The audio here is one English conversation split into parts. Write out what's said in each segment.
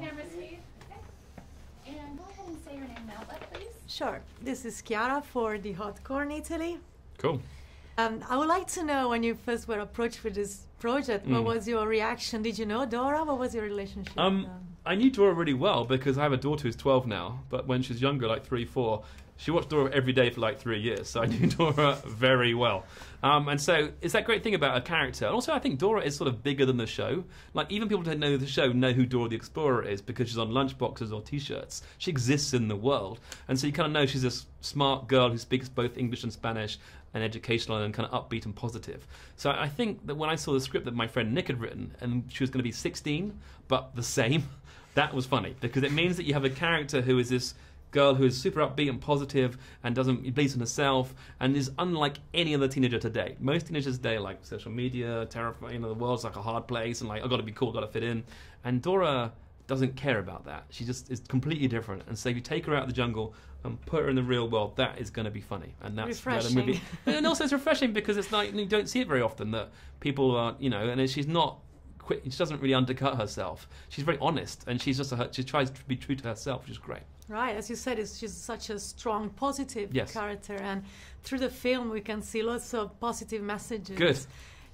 Cameras for. Okay. And go ahead and say your name and outlet, please. Sure. This is Chiara for the Hot Corn Italy. Cool. Um, I would like to know when you first were approached with this project, what Mm. was your reaction? Did you know Dora? What was your relationship? Um, I knew Dora really well because I have a daughter who's 12 now, but when she was younger, like three, four, she watched Dora every day for like three years, so I knew Dora very well. Um, and so it's that great thing about a character. And also, I think Dora is sort of bigger than the show. Like, even people who don't know the show know who Dora the Explorer is because she's on lunchboxes or t shirts. She exists in the world. And so you kind of know she's a s- smart girl who speaks both English and Spanish and educational and kind of upbeat and positive. So I think that when I saw the script that my friend Nick had written and she was going to be 16 but the same, that was funny because it means that you have a character who is this girl who is super upbeat and positive and doesn't believes in herself and is unlike any other teenager today. Most teenagers today like social media, terrifying, you know, the world's like a hard place and like I've got to be cool, got to fit in. And Dora doesn't care about that. She just is completely different. And so if you take her out of the jungle and put her in the real world, that is going to be funny. And that's where the Refreshing. movie. and also it's refreshing because it's like you don't see it very often that people are, you know, and she's not. Quit, she doesn't really undercut herself. She's very honest, and she's just a, she tries to be true to herself, which is great. Right, as you said, it's, she's such a strong, positive Yes. character, and through the film we can see lots of positive messages. Good.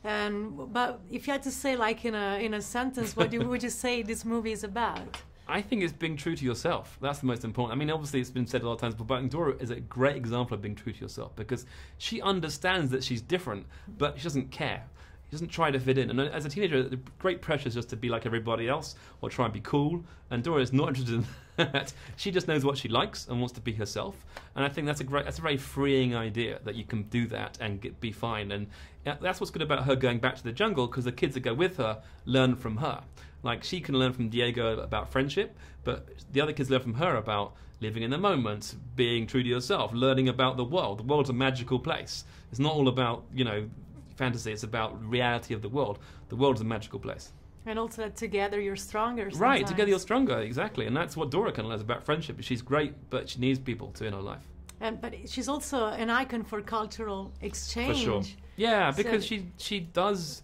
And but if you had to say, like in a in a sentence, what you, would you say this movie is about? I think it's being true to yourself. That's the most important. I mean, obviously, it's been said a lot of times, but think Dora is a great example of being true to yourself because she understands that she's different, but she doesn't care. She doesn't try to fit in. And as a teenager, the great pressure is just to be like everybody else or try and be cool. And Dora is not interested in that. She just knows what she likes and wants to be herself. And I think that's a great, that's a very freeing idea that you can do that and get, be fine. And that's what's good about her going back to the jungle because the kids that go with her learn from her. Like she can learn from Diego about friendship, but the other kids learn from her about living in the moment, being true to yourself, learning about the world. The world's a magical place. It's not all about, you know, fantasy, it's about reality of the world. The world is a magical place. And also together you're stronger. Right, together you're stronger, exactly. And that's what Dora kind of learns about friendship. She's great, but she needs people to in her life. And but she's also an icon for cultural exchange. For sure. Yeah, because So- she she does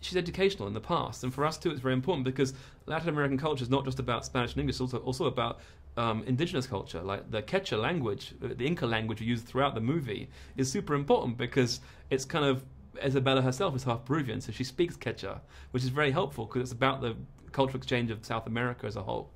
she's educational in the past, and for us too, it's very important because Latin American culture is not just about Spanish and English; it's also also about um, indigenous culture. Like the Quechua language, uh, the Inca language used throughout the movie, is super important because it's kind of Isabela herself is half Peruvian, so she speaks Quechua, which is very helpful because it's about the cultural exchange of South America as a whole.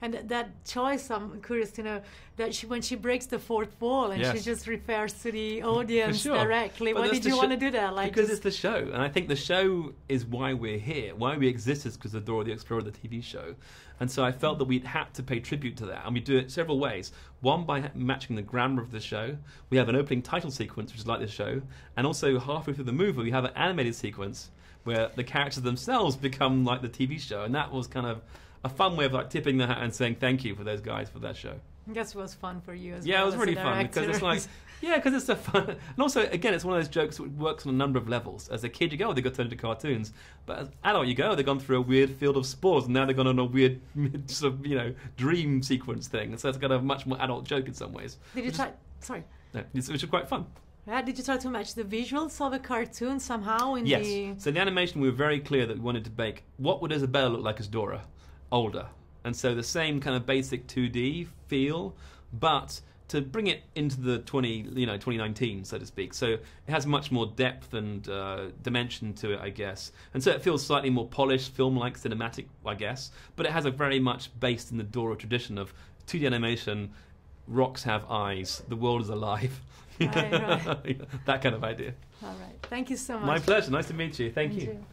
And th- that choice, I'm curious to know that she, when she breaks the fourth wall and she just refers to the audience sure. directly. But Why did you sho- want to do that? Like because just- it's the show, and I think the show is why we're here. Why we exist is because of Dora the Explorer, the TV show, and so I felt that we'd had to pay tribute to that, and we do it several ways. One by matching the grammar of the show. We have an opening title sequence, which is like the show, and also halfway through the movie, we have an animated sequence where the characters themselves become like the TV show, and that was kind of a fun way of like tipping the hat and saying thank you for those guys for that show. I guess it was fun for you as Yeah, well. Yeah, it was as really fun because it's like, yeah, because it's so fun. And also, again, it's one of those jokes that works on a number of levels. As a kid, you go, oh, they got turned into cartoons. But as adult, you go, oh, they've gone through a weird field of spores, and now they've gone on a weird sort of, you know, dream sequence thing. So it's got a much more adult joke in some ways. Did you try? Sorry. Is, no, it's- which is quite fun. Yeah, did you try to match the visuals of a cartoon somehow in Yes. the? So the animation, we were very clear that we wanted to make what would Isabela look like as Dora, older, and so the same kind of basic 2D feel, but to bring it into the 20, you know, 2019, so to speak. So it has much more depth and uh, dimension to it, I guess, and so it feels slightly more polished, film-like, cinematic, I guess. But it has a very much based in the Dora tradition of 2D animation. Rocks have eyes. The world is alive. Right, right. that kind of idea. All right. Thank you so much. My pleasure. Nice to meet you. Thank Thank you. you.